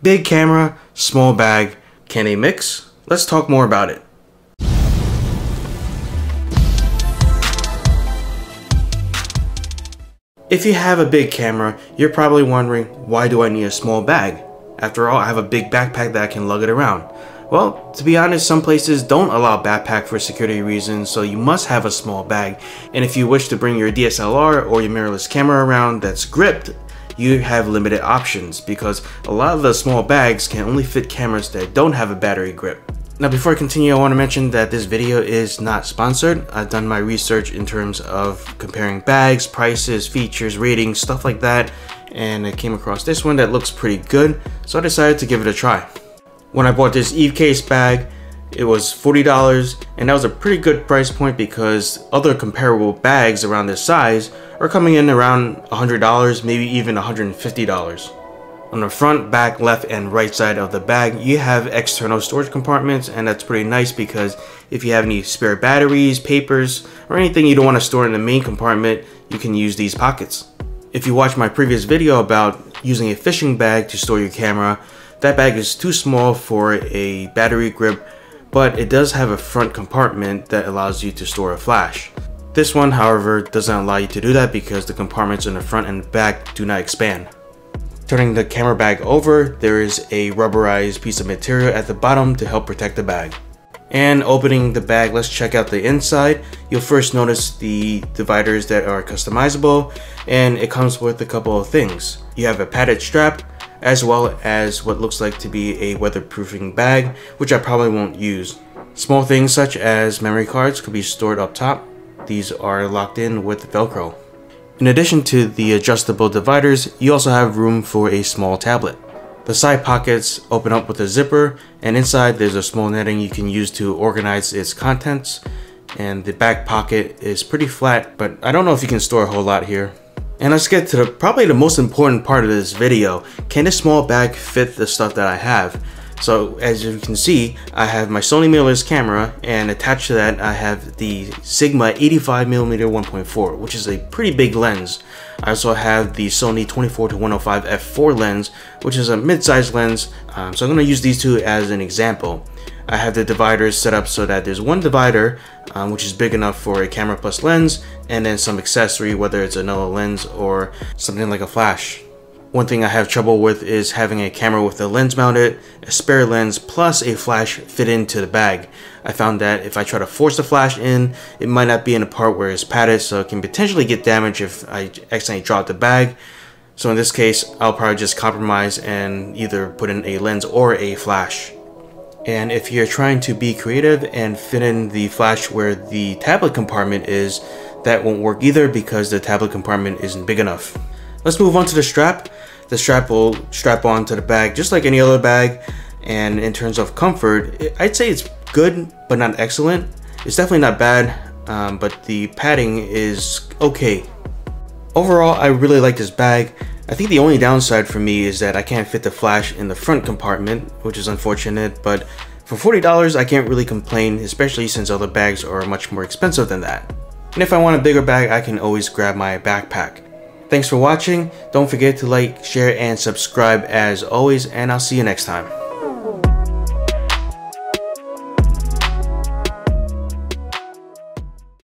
Big camera, small bag, can they mix? Let's talk more about it. If you have a big camera, you're probably wondering, why do I need a small bag? After all, I have a big backpack that I can lug it around. Well, to be honest, some places don't allow backpack for security reasons, so you must have a small bag. And if you wish to bring your DSLR or your mirrorless camera around that's gripped, you have limited options because a lot of the small bags can only fit cameras that don't have a battery grip. Now before I continue, I want to mention that this video is not sponsored. I've done my research in terms of comparing bags, prices, features, ratings, stuff like that, and I came across this one that looks pretty good, so I decided to give it a try. When I bought this Evecase bag, it was $40 and that was a pretty good price point because other comparable bags around this size are coming in around $100, maybe even $150. On the front, back, left, and right side of the bag, you have external storage compartments, and that's pretty nice because if you have any spare batteries, papers, or anything you don't want to store in the main compartment, you can use these pockets. If you watched my previous video about using a fishing bag to store your camera, that bag is too small for a battery grip, but it does have a front compartment that allows you to store a flash. This one, however, doesn't allow you to do that because the compartments in the front and back do not expand. Turning the camera bag over, there is a rubberized piece of material at the bottom to help protect the bag. And opening the bag, let's check out the inside. You'll first notice the dividers that are customizable and it comes with a couple of things. You have a padded strap as well as what looks like to be a weatherproofing bag, which I probably won't use. Small things such as memory cards could be stored up top. These are locked in with Velcro. In addition to the adjustable dividers, you also have room for a small tablet. The side pockets open up with a zipper, and inside there's a small netting you can use to organize its contents. And the back pocket is pretty flat, but I don't know if you can store a whole lot here. And let's get to the, probably the most important part of this video. Can this small bag fit the stuff that I have? So as you can see, I have my Sony mirrorless camera and attached to that I have the Sigma 85mm 1.4 which is a pretty big lens. I also have the Sony 24 to 105 f4 lens which is a mid-sized lens um, so I'm going to use these two as an example. I have the dividers set up so that there's one divider um, which is big enough for a camera plus lens and then some accessory whether it's another lens or something like a flash. One thing I have trouble with is having a camera with a lens mounted, a spare lens, plus a flash fit into the bag. I found that if I try to force the flash in, it might not be in a part where it's padded, so it can potentially get damaged if I accidentally drop the bag. So in this case, I'll probably just compromise and either put in a lens or a flash. And if you're trying to be creative and fit in the flash where the tablet compartment is, that won't work either because the tablet compartment isn't big enough. Let's move on to the strap. The strap will strap onto the bag just like any other bag. And in terms of comfort, I'd say it's good, but not excellent. It's definitely not bad, um, but the padding is okay. Overall, I really like this bag. I think the only downside for me is that I can't fit the flash in the front compartment, which is unfortunate, but for $40, I can't really complain, especially since other bags are much more expensive than that. And if I want a bigger bag, I can always grab my backpack. Thanks for watching. Don't forget to like, share, and subscribe as always, and I'll see you next time.